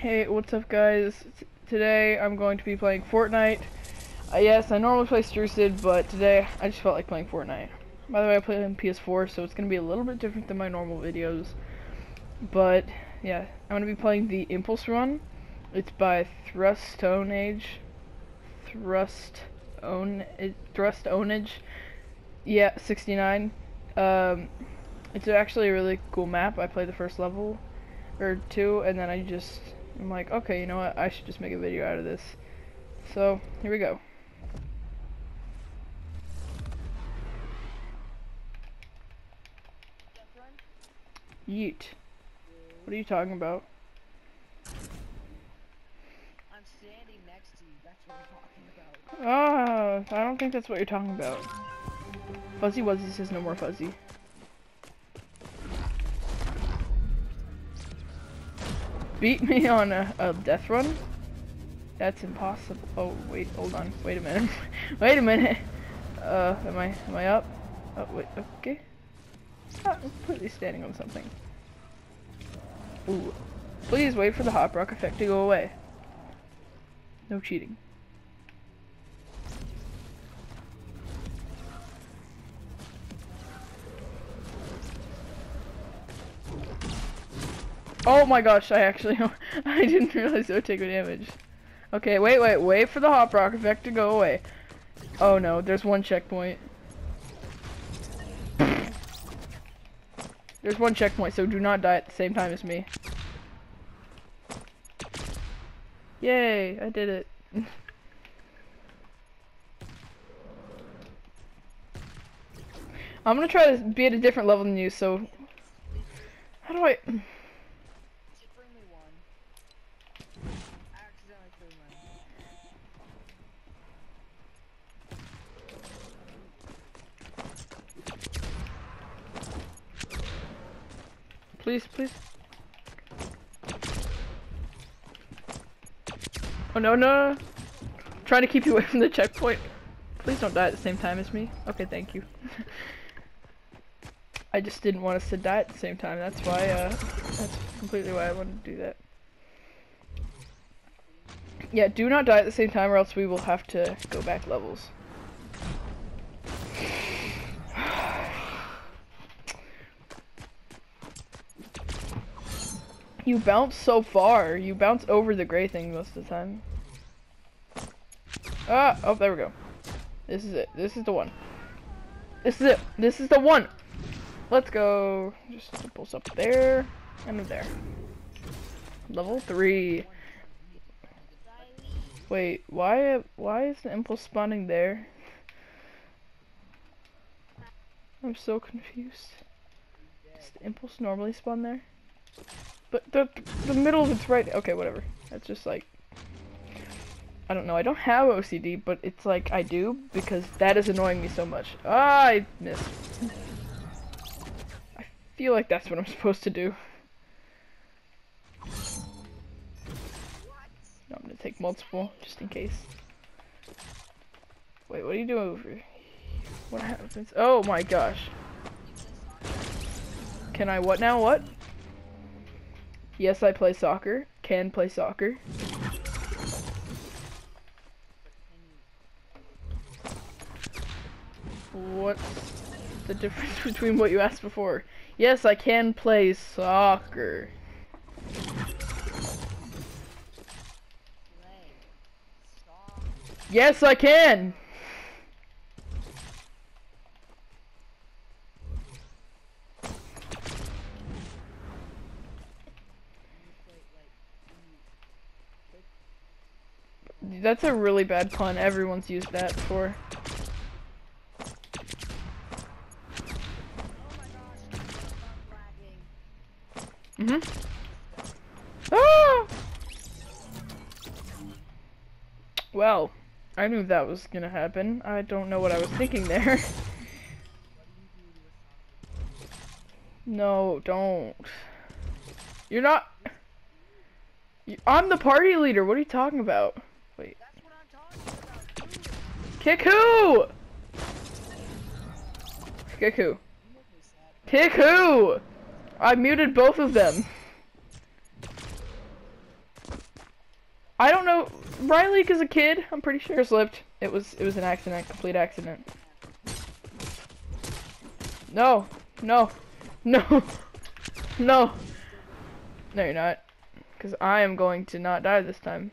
Hey, what's up guys? Today I'm going to be playing Fortnite. Uh, yes, I normally play Strucid, but today I just felt like playing Fortnite. By the way, I play on PS4, so it's going to be a little bit different than my normal videos. But, yeah, I'm going to be playing the Impulse Run. It's by Thrust Stone Age. Thrust Own Thrust Ownage. Yeah, 69. Um, it's actually a really cool map. I played the first level or two, and then I just I'm like, okay, you know what? I should just make a video out of this. So here we go. Yeet. What are you talking about? I'm standing next to you. That's what I'm talking about. Ah, I don't think that's what you're talking about. Fuzzy Wuzzy says no more fuzzy. Beat me on a, a death run? That's impossible. Oh, wait, hold on. Wait a minute. wait a minute. Uh, am I, am I up? Oh, wait, okay. Ah, I'm completely standing on something. Ooh. Please wait for the hop rock effect to go away. No cheating. Oh my gosh, I actually, I didn't realize it would take damage. Okay, wait, wait, wait for the hop rock effect to go away. Oh no, there's one checkpoint. There's one checkpoint, so do not die at the same time as me. Yay, I did it. I'm gonna try to be at a different level than you, so... How do I... Just bring me one. I accidentally threw one. Please, please. Oh no, no. no. trying to keep you away from the checkpoint. Please don't die at the same time as me. Okay, thank you. I just didn't want us to die at the same time. That's why, uh, that's completely why I wanted to do that. Yeah, do not die at the same time or else we will have to go back levels. You bounce so far. You bounce over the gray thing most of the time. Ah, oh, there we go. This is it. This is the one. This is it. This is the one. Let's go. Just pulls up there and there. Level three. Wait, why? Why is the impulse spawning there? I'm so confused. Does the impulse normally spawn there? But the the middle of it's right. Okay, whatever. That's just like I don't know. I don't have OCD, but it's like I do because that is annoying me so much. Ah, I missed. I feel like that's what I'm supposed to do. No, I'm gonna take multiple just in case. Wait, what are you doing over here? What happens? Oh my gosh. Can I what now? What? Yes, I play soccer. Can play soccer. What's the difference between what you asked before? Yes, I can play soccer. Yes, I can. You play like you That's a really bad pun. Everyone's used that before. Lagging. Mm-hmm. Ah! Well, I knew that was gonna happen. I don't know what I was thinking there. no, don't. You're not. I'm the party leader. What are you talking about? Wait. That's what I'm talking about. Dude, Kick who? Kick who? Kick who? I muted both of them. I don't know. Riley is a kid. I'm pretty sure slipped. It was it was an accident, complete accident. No, no, no, no. No, you're not. Because I am going to not die this time.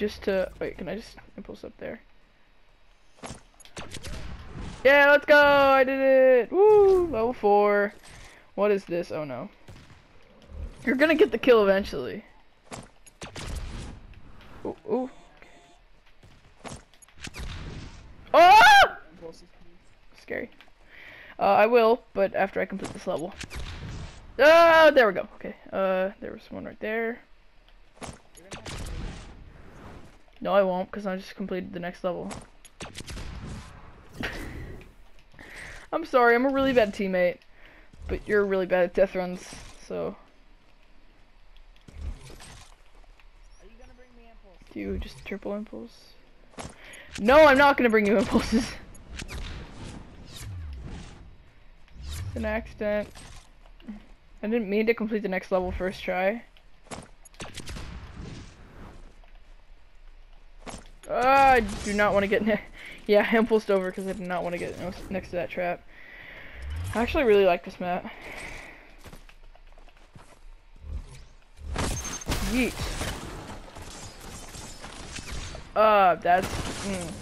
Just to wait, can I just impulse up there? Yeah, let's go! I did it! Woo! Level four. What is this? Oh no. You're gonna get the kill eventually. Ooh, ooh. Oh! Scary. Uh, I will, but after I complete this level. Ah, there we go. Okay. Uh, there was one right there. You're gonna have to No, I won't, because I just completed the next level. I'm sorry, I'm a really bad teammate. But you're really bad at death runs, so you just triple impulse? No, I'm not gonna bring you impulses. It's an accident. I didn't mean to complete the next level first try. Ah, I do not want to get ne- yeah, I'm impulsed over because I do not want to get next to that trap. I actually really like this map. Yeet. Uh, that's, mm.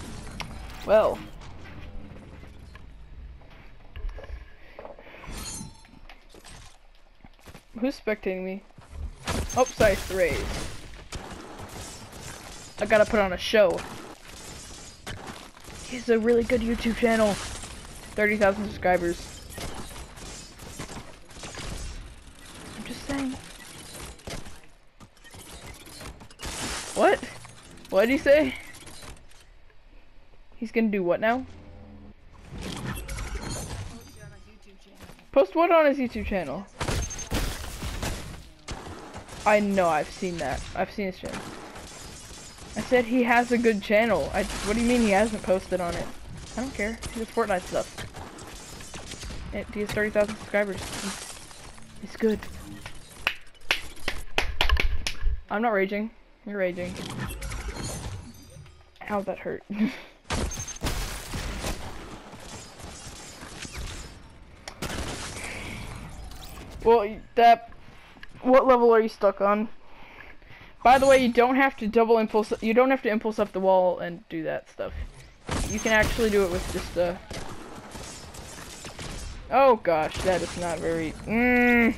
well. Who's spectating me? Oh, it's the raise. I gotta put on a show. He's a really good YouTube channel. 30,000 subscribers. I'm just saying. What? What did he say? He's gonna do what now? Post what on his YouTube channel? I know, I've seen that. I've seen his channel. I said he has a good channel. I, what do you mean he hasn't posted on it? I don't care. He does Fortnite stuff. It, he has 30,000 subscribers. He's good. I'm not raging. You're raging. Ow, that hurt. well, that... What level are you stuck on? By the way, you don't have to double impulse. You don't have to impulse up the wall and do that stuff. You can actually do it with just uh. Oh gosh, that is not very. Mm.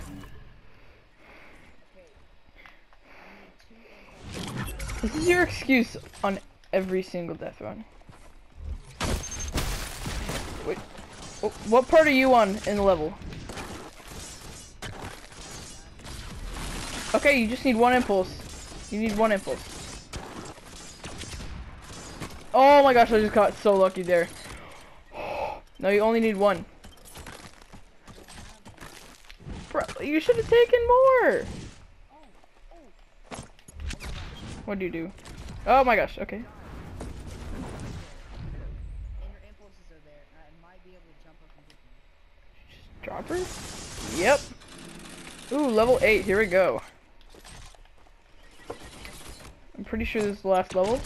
This is your excuse on every single death run. Wait, what part are you on in the level? Okay, you just need one impulse. You need one impulse. Oh my gosh, I just got so lucky there. No, you only need one. Bro, you should have taken more. What do you do? Oh my gosh, okay. Dropper? Yep. Ooh, level 8, here we go. I'm pretty sure this is the last level.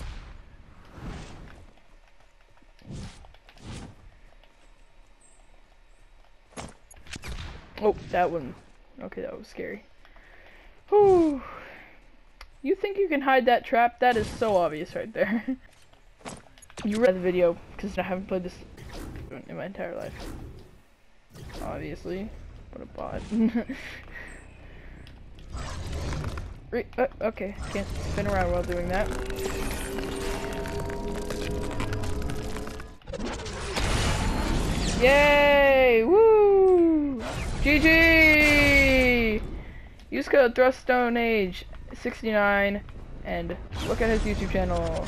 Oh, that one. Okay, that was scary. Whew. You think you can hide that trap? That is so obvious right there. you read the video, because I haven't played this in my entire life. Obviously. What a bot. Uh, okay, can't spin around while doing that. Yay! Woo! GG! Yuska Thrust Ownage 69 and look at his YouTube channel.